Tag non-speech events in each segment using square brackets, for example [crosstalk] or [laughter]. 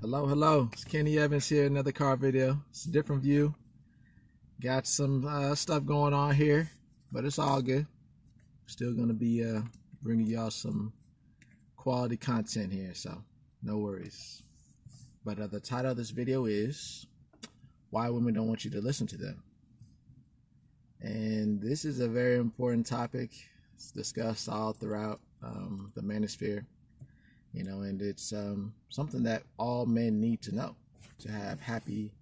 Hello, hello. It's Kenny Evans here. Another car video. It's a different view. Got some uh, stuff going on here, but it's all good. Still gonna be uh, bringing y'all some quality content here, so no worries. But uh, the title of this video is "Why Women Don't Want You to Listen to Them," and this is a very important topic. It's discussed all throughout um, the manosphere you know, and it's um, something that all men need to know to have happy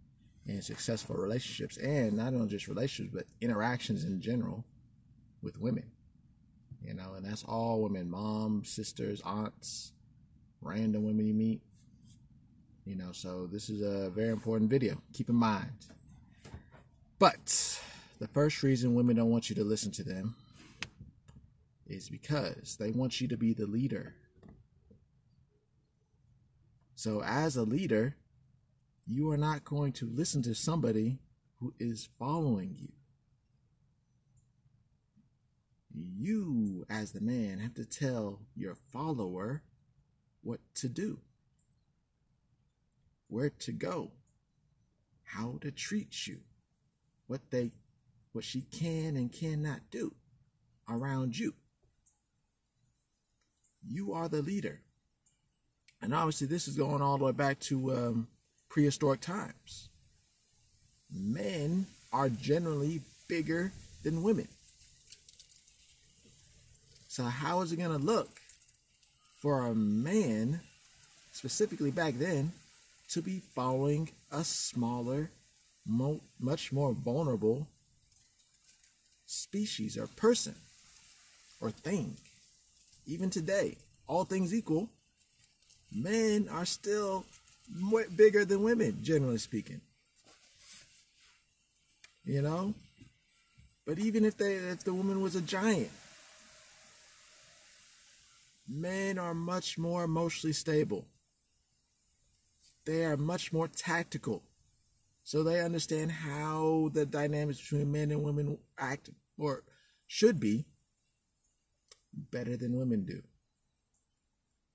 and successful relationships, and not only just relationships, but interactions in general with women. You know, and that's all women moms, sisters, aunts, random women you meet. You know, so this is a very important video. Keep in mind. But the first reason women don't want you to listen to them is because they want you to be the leader so, as a leader, you are not going to listen to somebody who is following you. You, as the man, have to tell your follower what to do, where to go, how to treat you, what they what she can and cannot do around you. You are the leader. And obviously, this is going all the way back to um, prehistoric times. Men are generally bigger than women. So, how is it going to look for a man, specifically back then, to be following a smaller, mo- much more vulnerable species or person or thing? Even today, all things equal, men are still bigger than women, generally speaking. You know? But even if they if the woman was a giant, men are much more emotionally stable. They are much more tactical. So they understand how the dynamics between men and women act or should be better than women do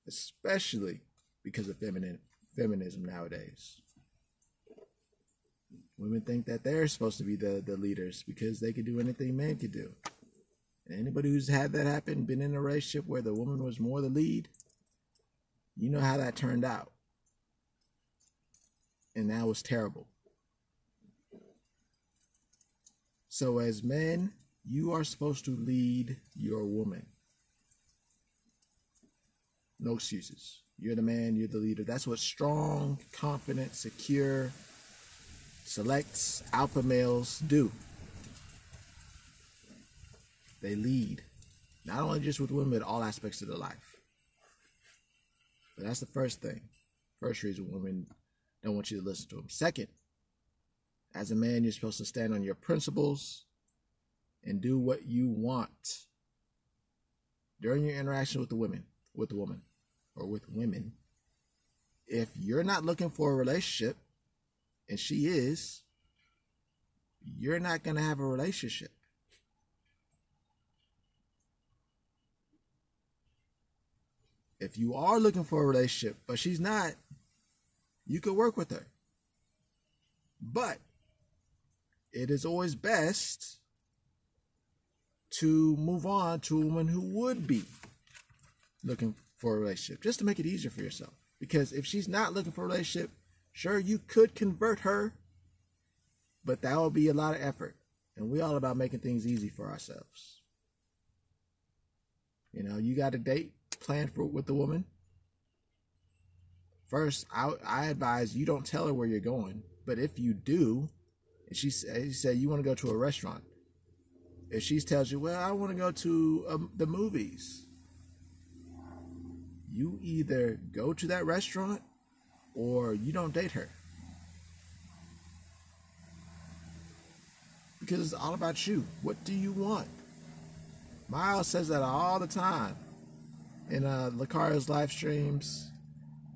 especially because of feminine feminism nowadays. Women think that they're supposed to be the, the leaders because they can do anything men can do. And anybody who's had that happen, been in a relationship where the woman was more the lead, you know how that turned out. And that was terrible. So, as men, you are supposed to lead your woman. No excuses. You're the man, you're the leader. That's what strong, confident, secure, selects alpha males do. They lead, not only just with women, but all aspects of their life. But that's the first thing. First reason women don't want you to listen to them. Second, as a man, you're supposed to stand on your principles and do what you want during your interaction with the women, with the woman or with women, if you're not looking for a relationship and she is, you're not going to have a relationship. If you are looking for a relationship, but she's not, you could work with her. But it is always best to move on to a woman who would be looking for a relationship just to make it easier for yourself. Because if she's not looking for a relationship, sure, you could convert her, but that would be a lot of effort. And we all about making things easy for ourselves. You know, you got a date planned for with the woman. First, I, I advise you don't tell her where you're going. But if you do, and she said you want to go to a restaurant, if she tells you, well, I want to go to um, the movies, you either go to that restaurant or you don't date her. Because it's all about you. What do you want? Miles says that all the time in uh, live streams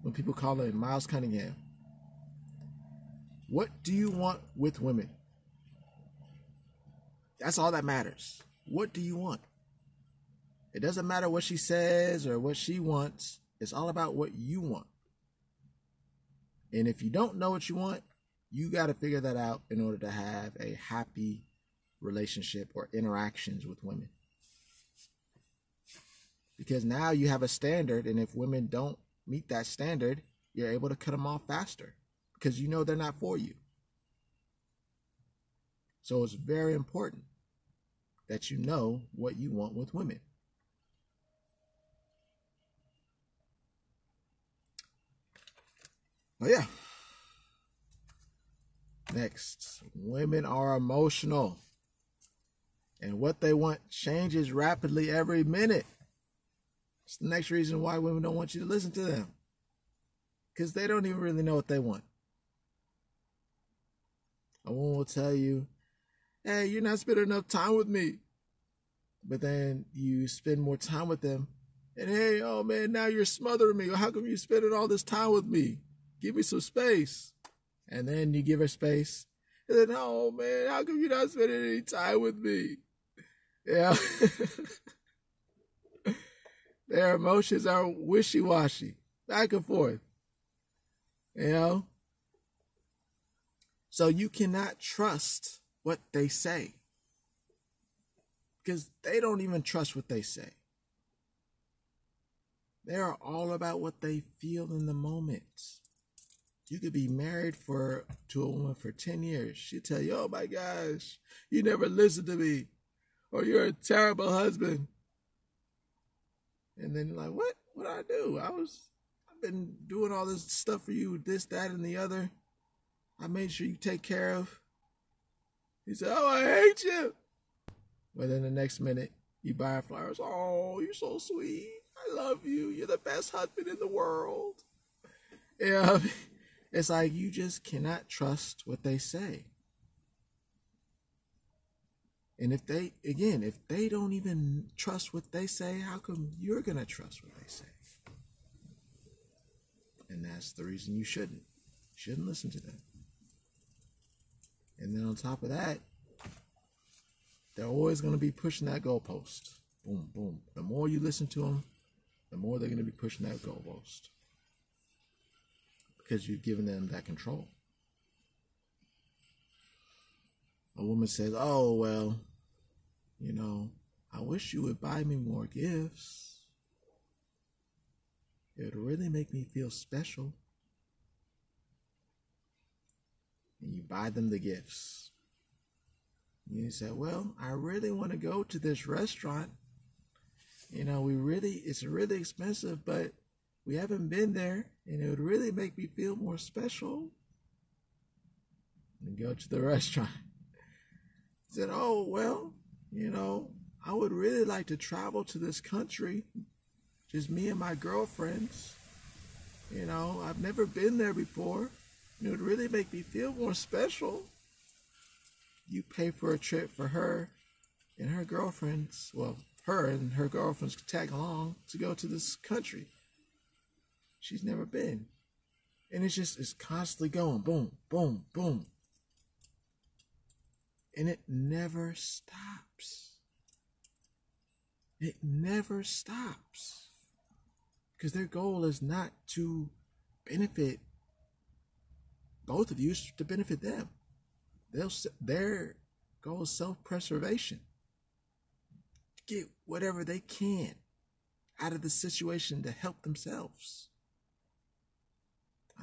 when people call him Miles Cunningham. What do you want with women? That's all that matters. What do you want? It doesn't matter what she says or what she wants. It's all about what you want. And if you don't know what you want, you got to figure that out in order to have a happy relationship or interactions with women. Because now you have a standard, and if women don't meet that standard, you're able to cut them off faster because you know they're not for you. So it's very important that you know what you want with women. Oh, yeah. Next, women are emotional. And what they want changes rapidly every minute. It's the next reason why women don't want you to listen to them. Because they don't even really know what they want. A woman will tell you, hey, you're not spending enough time with me. But then you spend more time with them. And hey, oh man, now you're smothering me. How come you're spending all this time with me? Give me some space. And then you give her space. And then, oh man, how come you're not spending any time with me? Yeah. [laughs] Their emotions are wishy washy, back and forth. You know? So you cannot trust what they say because they don't even trust what they say. They are all about what they feel in the moment. You could be married for to a woman for 10 years. She'd tell you, oh my gosh, you never listen to me. Or you're a terrible husband. And then you're like, what? What did I do? I was I've been doing all this stuff for you, this, that, and the other. I made sure you take care of. He said, Oh, I hate you. But then the next minute, you buy her flowers. Oh, you're so sweet. I love you. You're the best husband in the world. [laughs] Yeah. It's like you just cannot trust what they say. And if they, again, if they don't even trust what they say, how come you're going to trust what they say? And that's the reason you shouldn't. You shouldn't listen to them. And then on top of that, they're always going to be pushing that goalpost. Boom, boom. The more you listen to them, the more they're going to be pushing that goalpost because you've given them that control. A woman says, Oh, well, you know, I wish you would buy me more gifts. It would really make me feel special. And you buy them the gifts. And you say, Well, I really want to go to this restaurant. You know, we really, it's really expensive, but we haven't been there, and it would really make me feel more special. And go to the [laughs] restaurant. I said, Oh, well, you know, I would really like to travel to this country, just me and my girlfriends. You know, I've never been there before. It would really make me feel more special. You pay for a trip for her and her girlfriends, well, her and her girlfriends tag along to go to this country she's never been. And it's just, it's constantly going boom, boom, boom. And it never stops. It never stops. Because their goal is not to benefit both of you, to benefit them. They'll, their goal is self preservation. Get whatever they can out of the situation to help themselves.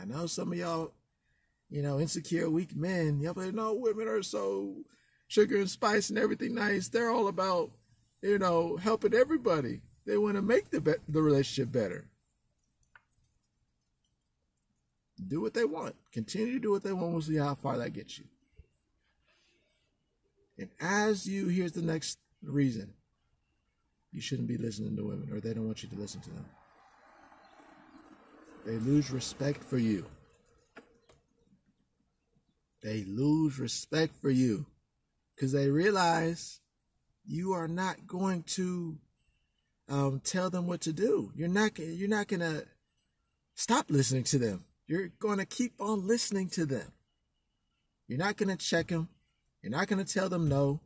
I know some of y'all, you know, insecure, weak men, y'all like, no, women are so sugar and spice and everything nice. They're all about, you know, helping everybody. They want to make the be- the relationship better. Do what they want. Continue to do what they want. We'll see how far that gets you. And as you, here's the next reason you shouldn't be listening to women, or they don't want you to listen to them. They lose respect for you. They lose respect for you because they realize you are not going to um, tell them what to do. You're not. You're not going to stop listening to them. You're going to keep on listening to them. You're not going to check them. You're not going to tell them no.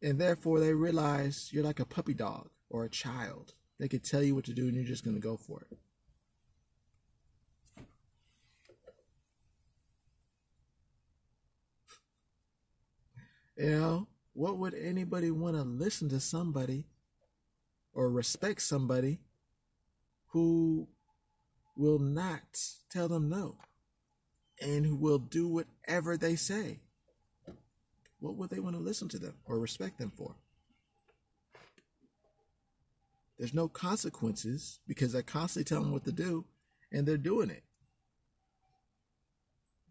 And therefore, they realize you're like a puppy dog or a child. They could tell you what to do and you're just going to go for it. You know, what would anybody want to listen to somebody or respect somebody who will not tell them no and who will do whatever they say? What would they want to listen to them or respect them for? There's no consequences because I constantly tell them what to do and they're doing it.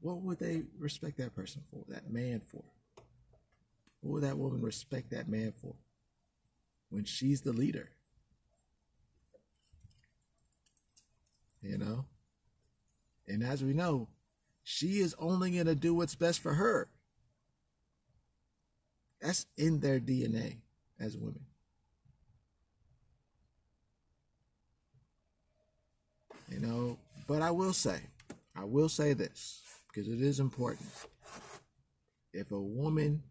What would they respect that person for, that man for? What would that woman respect that man for when she's the leader? You know? And as we know, she is only going to do what's best for her. That's in their DNA as women. You know, but I will say, I will say this because it is important. If a woman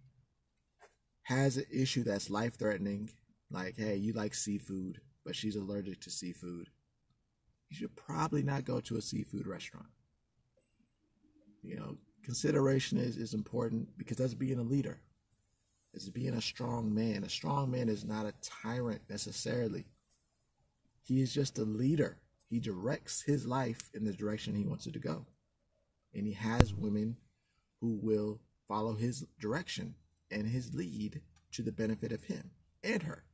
has an issue that's life threatening, like, hey, you like seafood, but she's allergic to seafood, you should probably not go to a seafood restaurant. You know, consideration is, is important because that's being a leader. It's being a strong man. A strong man is not a tyrant necessarily. He is just a leader. He directs his life in the direction he wants it to go. And he has women who will follow his direction and his lead to the benefit of him and her.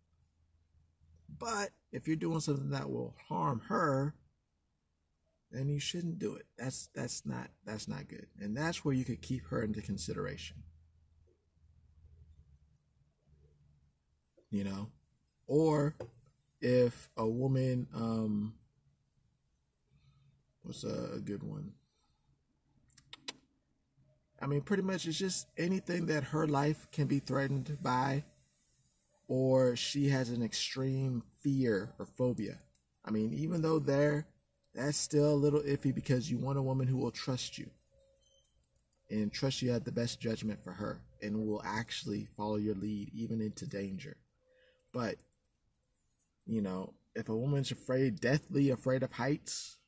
But if you're doing something that will harm her, then you shouldn't do it. That's that's not that's not good. And that's where you could keep her into consideration. You know? Or if a woman um what's a, a good one? I mean, pretty much it's just anything that her life can be threatened by, or she has an extreme fear or phobia. I mean, even though there, that's still a little iffy because you want a woman who will trust you and trust you have the best judgment for her and will actually follow your lead even into danger. But, you know, if a woman's afraid, deathly afraid of heights,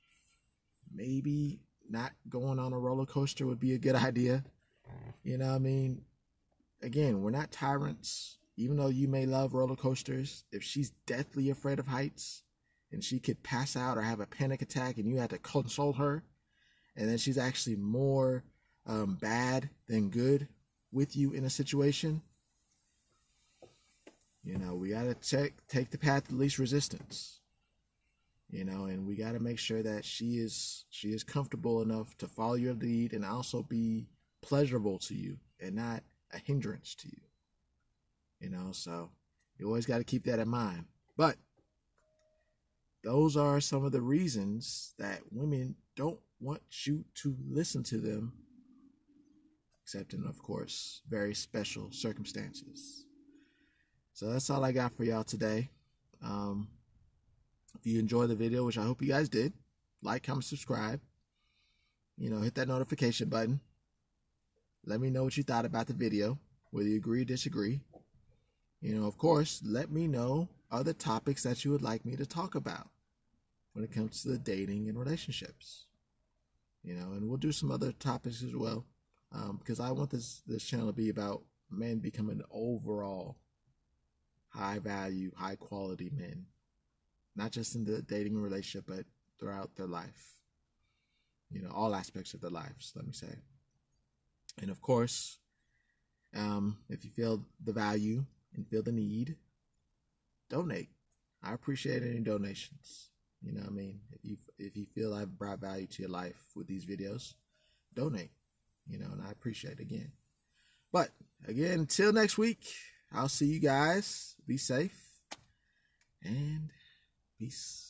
maybe not going on a roller coaster would be a good idea. You know I mean? Again, we're not tyrants. Even though you may love roller coasters, if she's deathly afraid of heights and she could pass out or have a panic attack and you had to console her, and then she's actually more um, bad than good with you in a situation, you know, we got to take, take the path of least resistance you know and we got to make sure that she is she is comfortable enough to follow your lead and also be pleasurable to you and not a hindrance to you you know so you always got to keep that in mind. But those are some of the reasons that women don't want you to listen to them except in of course very special circumstances. So that's all i got for y'all today. Um, if you enjoyed the video, which I hope you guys did, like, comment, subscribe. You know, hit that notification button. Let me know what you thought about the video, whether you agree or disagree. You know, of course, let me know other topics that you would like me to talk about when it comes to the dating and relationships. You know, and we'll do some other topics as well, um, because I want this this channel to be about men becoming overall high value, high quality men not just in the dating relationship, but throughout their life. You know, all aspects of their lives, let me say. And of course, um, if you feel the value and feel the need, donate. I appreciate any donations. You know I mean? If you if you feel I've brought value to your life with these videos, donate. You know, and I appreciate it again. But again, until next week, I'll see you guys. Be safe and Peace.